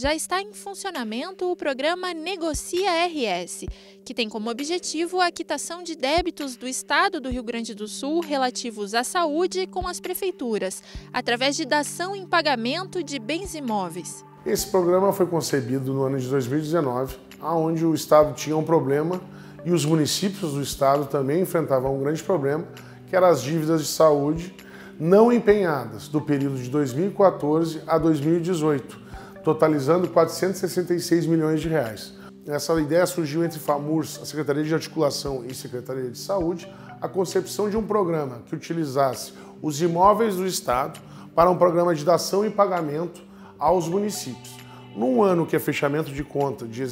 já está em funcionamento o programa Negocia RS, que tem como objetivo a quitação de débitos do Estado do Rio Grande do Sul relativos à saúde com as prefeituras, através de dação em pagamento de bens imóveis. Esse programa foi concebido no ano de 2019, onde o Estado tinha um problema e os municípios do Estado também enfrentavam um grande problema, que eram as dívidas de saúde não empenhadas do período de 2014 a 2018, totalizando 466 milhões de reais. Essa ideia surgiu entre FAMURS, a Secretaria de Articulação e Secretaria de Saúde, a concepção de um programa que utilizasse os imóveis do Estado para um programa de dação e pagamento aos municípios. Num ano que é fechamento de conta de,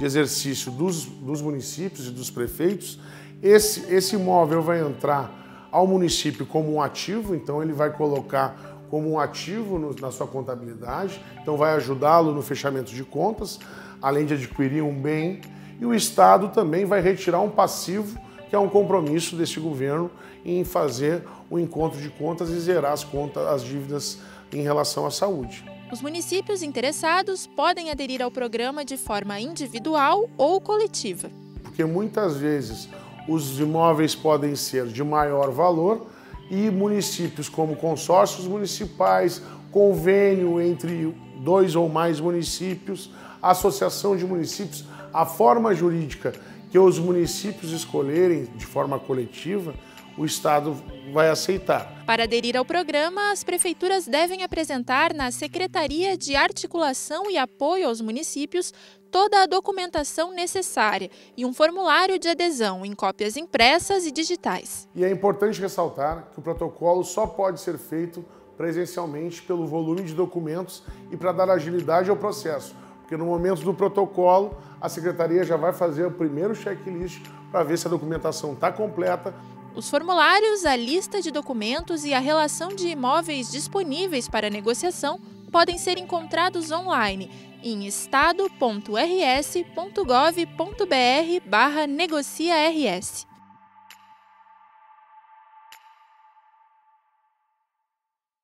exercício dos, dos municípios e dos prefeitos, esse, esse imóvel vai entrar ao município como um ativo, então ele vai colocar como um ativo no, na sua contabilidade, então vai ajudá-lo no fechamento de contas, além de adquirir um bem, e o Estado também vai retirar um passivo, que é um compromisso deste governo em fazer o um encontro de contas e zerar as contas, as dívidas em relação à saúde. Os municípios interessados podem aderir ao programa de forma individual ou coletiva. Porque muitas vezes os imóveis podem ser de maior valor e municípios como consórcios municipais, convênio entre dois ou mais municípios, associação de municípios, a forma jurídica que os municípios escolherem de forma coletiva, o Estado vai aceitar. Para aderir ao programa, as prefeituras devem apresentar na Secretaria de Articulação e Apoio aos Municípios toda a documentação necessária e um formulário de adesão em cópias impressas e digitais. E é importante ressaltar que o protocolo só pode ser feito presencialmente pelo volume de documentos e para dar agilidade ao processo, porque no momento do protocolo a secretaria já vai fazer o primeiro checklist para ver se a documentação está completa os formulários, a lista de documentos e a relação de imóveis disponíveis para negociação podem ser encontrados online em estado.rs.gov.br/negociaRS.